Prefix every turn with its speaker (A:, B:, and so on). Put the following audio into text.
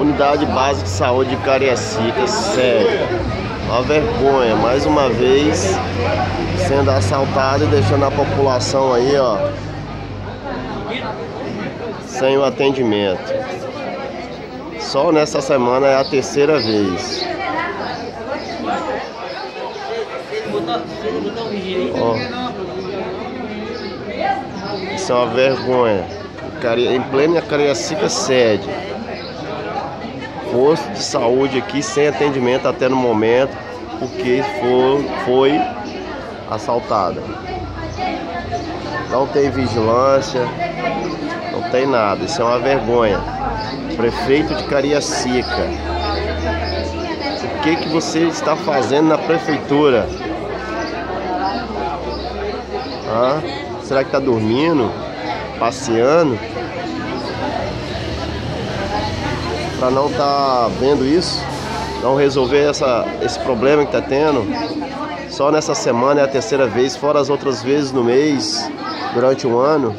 A: Unidade Básica de Saúde de Cariacica, sério. Uma vergonha, mais uma vez sendo assaltado e deixando a população aí, ó, sem o atendimento. Só nessa semana é a terceira vez. Ó. Isso é uma vergonha. Em plena Cariacica sede. Posto de saúde aqui sem atendimento até no momento, porque foi, foi assaltada. Não tem vigilância, não tem nada. Isso é uma vergonha. Prefeito de Cariacica. O que, que você está fazendo na prefeitura? Ah, será que está dormindo? Passeando? Para não estar tá vendo isso? Não resolver essa, esse problema que está tendo? Só nessa semana é a terceira vez, fora as outras vezes no mês, durante um ano.